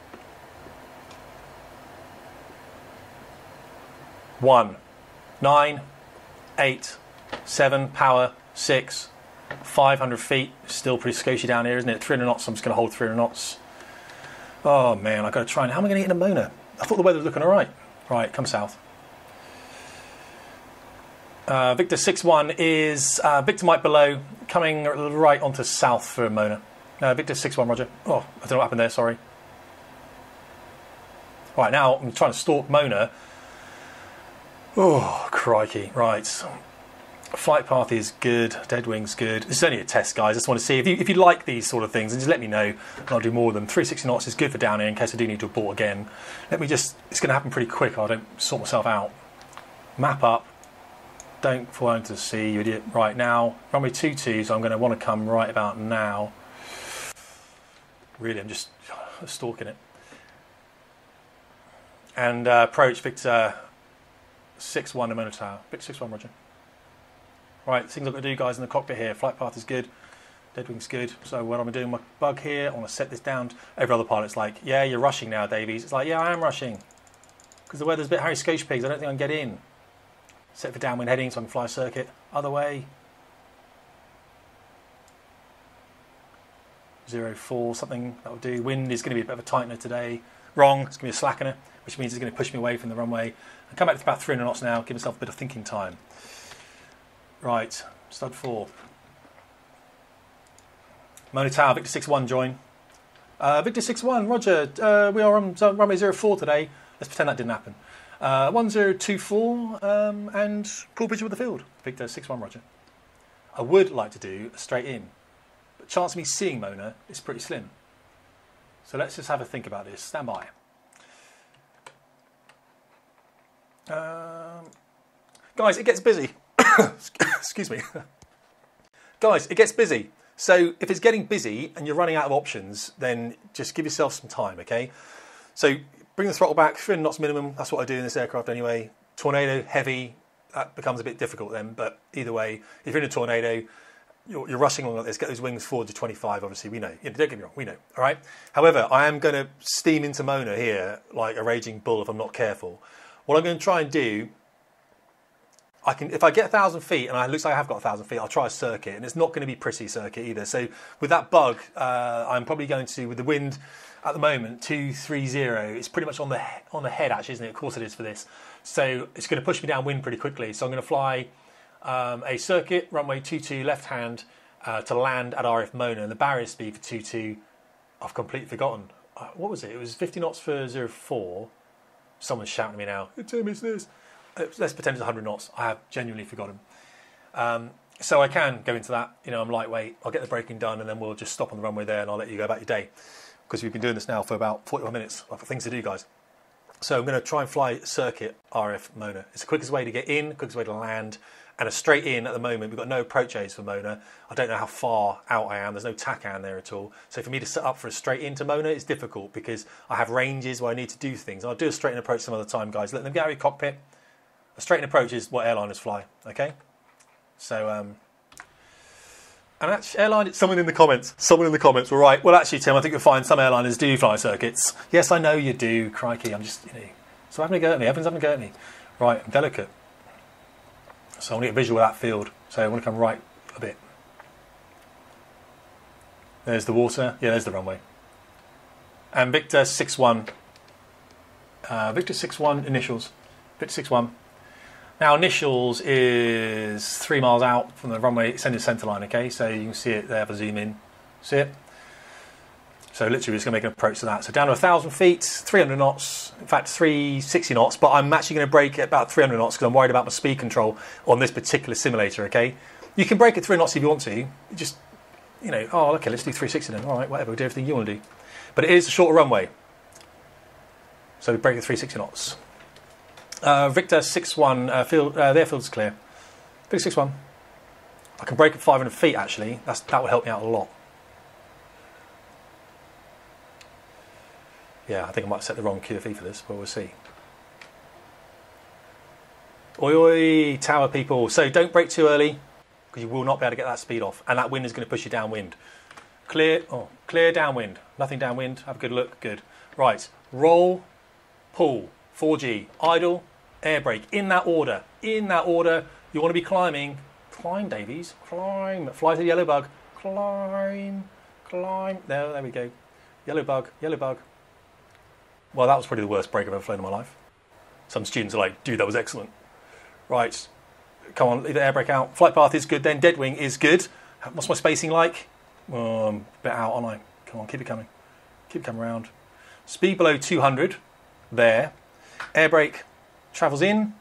[SPEAKER 1] one, nine, eight, seven, power, six, 500 feet. Still pretty sketchy down here, isn't it? 300 knots, I'm just going to hold 300 knots. Oh man, I've got to try and. How am I going to get in a Mona? I thought the weather was looking alright. Right, come south. Uh, Victor 6-1 is uh, Victor Mike below, coming right onto south for Mona. Uh, Victor 6-1, roger. Oh, I don't know what happened there, sorry. Right, now I'm trying to stalk Mona Oh, crikey. Right. Flight path is good. Dead wing's good. This is only a test, guys. I just want to see if you, if you like these sort of things, and just let me know, and I'll do more of them. 360 knots is good for down here in case I do need to abort again. Let me just, it's going to happen pretty quick. I don't sort myself out. Map up. Don't fly into the sea, you idiot. Right now, runway 22, so I'm going to want to come right about now. Really, I'm just stalking it. And uh, approach Victor 6 1 Mona Tower. Bit 6 1, Roger. Right, things I've got to do, guys, in the cockpit here. Flight path is good. Deadwing's good. So when I'm doing my bug here, I want to set this down. Every other pilot's like, yeah, you're rushing now, Davies. It's like, yeah, I am rushing. Because the weather's a bit Harry Scotch pigs. I don't think I can get in. Set for downwind heading so I can fly circuit. Other way. 04, something that will do. Wind is going to be a bit of a tightener today. Wrong, it's going to be a slackener, which means it's going to push me away from the runway. I come back to about 300 knots now, give myself a bit of thinking time. Right, stud 4. Mona Tower, Victor 6-1, join. Uh, Victor 6-1, Roger, uh, we are on runway 04 today. Let's pretend that didn't happen. Uh, 1024 um, and cool picture with the field. Victor 6-1, Roger. I would like to do a straight in, but chance of me seeing Mona is pretty slim. So let's just have a think about this. Stand by. Um, guys, it gets busy. [coughs] Excuse me. [coughs] guys, it gets busy. So if it's getting busy and you're running out of options, then just give yourself some time, okay? So bring the throttle back, 300 knots minimum. That's what I do in this aircraft anyway. Tornado, heavy, that becomes a bit difficult then. But either way, if you're in a tornado, you're, you're rushing along like this, get those wings forward to 25, obviously, we know. Don't get me wrong, we know, all right? However, I am going to steam into Mona here like a raging bull if I'm not careful. What I'm going to try and do, I can, if I get a 1,000 feet, and it looks like I have got a 1,000 feet, I'll try a circuit, and it's not going to be pretty circuit either. So with that bug, uh, I'm probably going to, with the wind at the moment, 230, it's pretty much on the, on the head actually, isn't it? Of course it is for this. So it's going to push me downwind pretty quickly. So I'm going to fly um, a circuit, runway 22 left hand, uh, to land at RF Mona, and the barrier speed for 22, I've completely forgotten. Uh, what was it? It was 50 knots for 04 someone's shouting at me now. Tim, it's this. Uh, let's pretend it's 100 knots. I have genuinely forgotten. Um, so I can go into that. You know, I'm lightweight. I'll get the braking done, and then we'll just stop on the runway there, and I'll let you go about your day. Because we've been doing this now for about 41 minutes. I've got things to do, guys. So I'm going to try and fly circuit RF Mona. It's the quickest way to get in, quickest way to land, and a straight in at the moment. We've got no approach A's for Mona. I don't know how far out I am. There's no TACAN there at all. So for me to set up for a straight into Mona is difficult because I have ranges where I need to do things. I'll do a straight in approach some other time, guys. Let them get out of your cockpit. A straight in approach is what airliners fly. Okay. So um, and actually, airline, someone in the comments, someone in the comments were right. Well, actually, Tim, I think you'll find some airliners do fly circuits. Yes, I know you do. Crikey, I'm just, you know, so having a go at me. Everyone's having a go at me. Right, I'm delicate. So I want to get a visual of that field. So I want to come right a bit. There's the water. Yeah, there's the runway. And Victor 6-1. Uh, Victor 6-1 initials. Victor 6-1. Now initials is three miles out from the runway extended centre line, okay? So you can see it there if I zoom in. See it? So literally we're just going to make an approach to that. So down to 1,000 feet, 300 knots, in fact 360 knots, but I'm actually going to break at about 300 knots because I'm worried about my speed control on this particular simulator, okay? You can break at 300 knots if you want to. Just, you know, oh, okay, let's do 360 then. All right, whatever, we'll do everything you want to do. But it is a shorter runway. So we break at 360 knots. Uh, Victor 6-1, uh, field, uh, their field's clear. Victor 6-1. I can break at 500 feet actually. That's, that will help me out a lot. Yeah, I think I might set the wrong QFE for this, but we'll see. Oi, oi, tower people. So don't break too early because you will not be able to get that speed off, and that wind is going to push you downwind. Clear, oh, clear downwind. Nothing downwind. Have a good look. Good. Right. Roll, pull. 4G. Idle, air break. In that order. In that order. You want to be climbing. Climb, Davies. Climb. Fly to the yellow bug. Climb. Climb. There, there we go. Yellow bug. Yellow bug. Well, that was probably the worst brake I've ever flown in my life. Some students are like, dude, that was excellent. Right, come on, leave the air brake out. Flight path is good then, dead wing is good. What's my spacing like? Bit out, aren't I? Come on, keep it coming. Keep it coming around. Speed below 200, there. Air break travels in,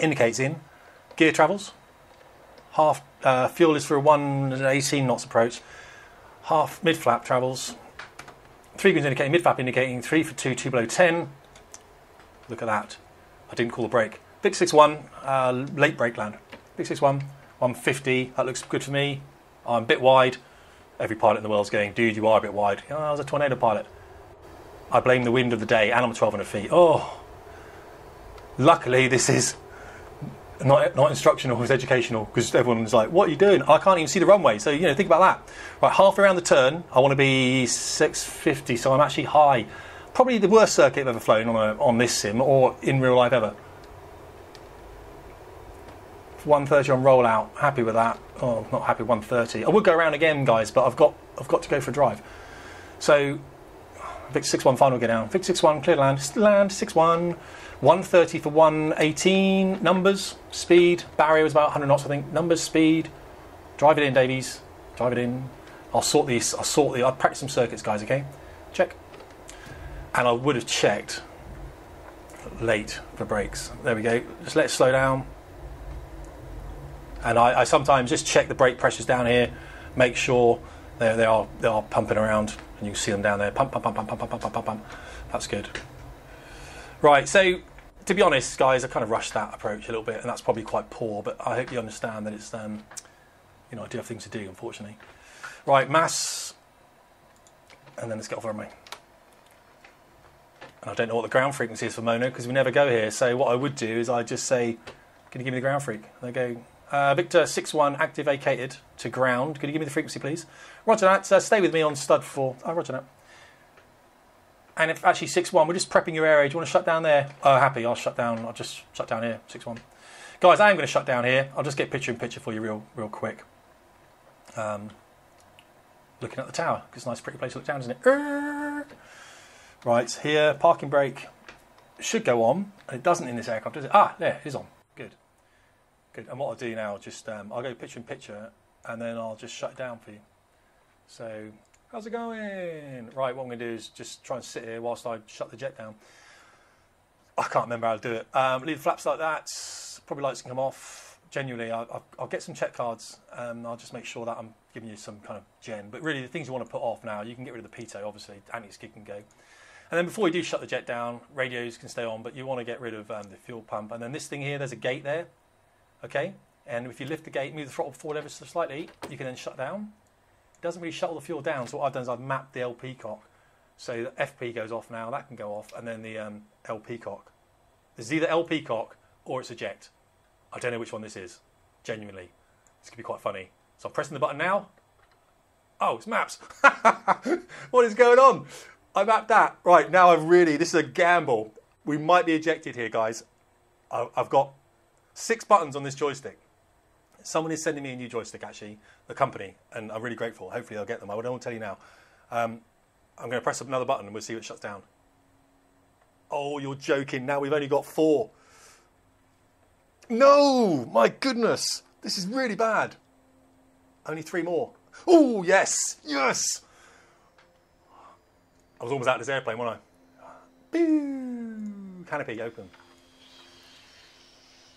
[SPEAKER 1] indicates in. Gear travels. Half uh, fuel is for a 118 knots approach. Half mid flap travels. Three greens indicating mid flap indicating three for two, two below 10. Look at that. I didn't call the break. Big 6-1, uh, late brake land. Big 6-1, 150. That looks good for me. I'm a bit wide. Every pilot in the world's going, dude, you are a bit wide. Oh, I was a tornado pilot. I blame the wind of the day, and I'm 1,200 feet. Oh, luckily this is not not instructional, it's educational because everyone's like, "What are you doing?" I can't even see the runway. So you know, think about that. Right, halfway around the turn, I want to be 650, so I'm actually high. Probably the worst circuit I've ever flown on a, on this sim or in real life ever. 130 on rollout. Happy with that. Oh, not happy 130. I would go around again, guys, but I've got I've got to go for a drive. So Vic 6-1 final get down. Vic 6-1 clear land. Land 6-1. 130 for 118. Numbers, speed. Barrier was about 100 knots, I think. Numbers, speed. Drive it in, Davies. Drive it in. I'll sort these. I'll sort the. I'll practice some circuits, guys. Okay. Check. And I would have checked late for brakes. There we go. Just let it slow down. And I, I sometimes just check the brake pressures down here, make sure they, they are they are pumping around, and you can see them down there. Pump, pump, pump, pump, pump, pump, pump, pump, pump. That's good. Right. So to be honest, guys, I kind of rushed that approach a little bit, and that's probably quite poor. But I hope you understand that it's um, you know I do have things to do, unfortunately. Right, mass, and then let's get off our way. And I don't know what the ground frequency is for Mona because we never go here. So what I would do is I just say, "Can you give me the ground freak?" And they go, uh, "Victor six one active to ground. Can you give me the frequency, please?" Roger that. Uh, stay with me on stud four. Oh, roger that. And if actually six one, we're just prepping your area. Do you want to shut down there? Oh, happy. I'll shut down. I'll just shut down here. Six one. Guys, I am going to shut down here. I'll just get picture in picture for you real, real quick. Um, looking at the tower. It's a nice, pretty place to look down, isn't it? Right here, parking brake should go on. It doesn't in this aircraft, does it? Ah, there, it is on. Good, good. And what I'll do now, just um, I'll go picture in picture, and then I'll just shut it down for you. So, how's it going? Right, what I'm going to do is just try and sit here whilst I shut the jet down. I can't remember how to do it. Um, leave the flaps like that. Probably lights can come off. Genuinely, I'll, I'll, I'll get some check cards. Um, I'll just make sure that I'm giving you some kind of gen. But really, the things you want to put off now, you can get rid of the pitot, obviously. Anti-skid can go. And then before you do shut the jet down, radios can stay on, but you want to get rid of um, the fuel pump. And then this thing here, there's a gate there. Okay? And if you lift the gate, move the throttle forward ever so slightly, you can then shut down. Doesn't really shut the fuel down. So what I've done is I've mapped the LP cock. So the FP goes off now, that can go off, and then the um, LP cock. There's either LP cock or it's eject. I don't know which one this is, genuinely. This could be quite funny. So I'm pressing the button now. Oh, it's maps. [laughs] what is going on? I mapped that. Right, now I've really, this is a gamble. We might be ejected here, guys. I've got six buttons on this joystick. Someone is sending me a new joystick, actually, the company, and I'm really grateful. Hopefully, I'll get them. I won't tell you now. Um, I'm going to press another button and we'll see what shuts down. Oh, you're joking. Now we've only got four. No, my goodness. This is really bad. Only three more. Oh, yes, yes. I was almost out of this airplane, wasn't I? Boo! Canopy open.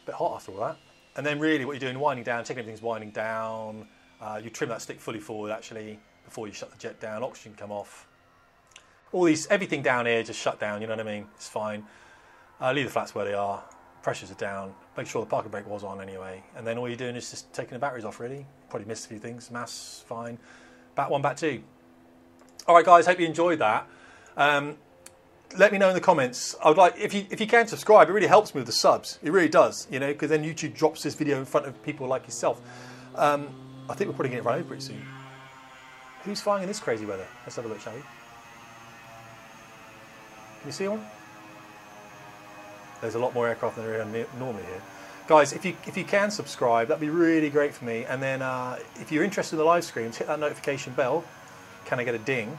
[SPEAKER 1] Bit hot after all that. And then really what you're doing, winding down, checking everything's winding down. Uh, you trim that stick fully forward actually before you shut the jet down. Oxygen come off. All these, everything down here just shut down, you know what I mean? It's fine. Uh, leave the flaps where they are. Pressures are down. Make sure the parking brake was on anyway. And then all you're doing is just taking the batteries off really. Probably missed a few things. Mass, fine. Bat one, bat two. All right, guys. Hope you enjoyed that. Um, let me know in the comments. I would like if you if you can subscribe. It really helps me with the subs. It really does. You know, because then YouTube drops this video in front of people like yourself. Um, I think we're probably going to run over pretty soon. Who's flying in this crazy weather? Let's have a look, shall we? Can you see one? There's a lot more aircraft than there are normally here. Guys, if you if you can subscribe, that'd be really great for me. And then uh, if you're interested in the live streams, hit that notification bell. Can I get a ding?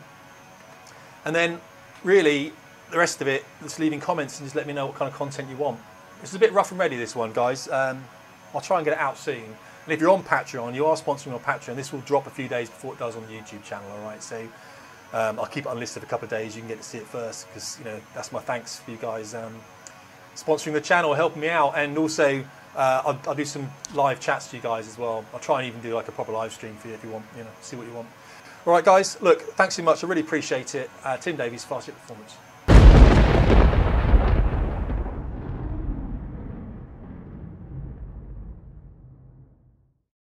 [SPEAKER 1] And then, really, the rest of it, just leaving comments and just let me know what kind of content you want. This is a bit rough and ready, this one, guys. Um, I'll try and get it out soon. And if you're on Patreon, you are sponsoring on Patreon, this will drop a few days before it does on the YouTube channel, all right? So um, I'll keep it unlisted for a couple of days. You can get to see it first because, you know, that's my thanks for you guys um, sponsoring the channel, helping me out. And also, uh, I'll, I'll, do some live chats to you guys as well. I'll try and even do like a proper live stream for you if you want, you know, see what you want. All right, guys, look, thanks so much. I really appreciate it. Uh, Tim Davies, Fast Performance.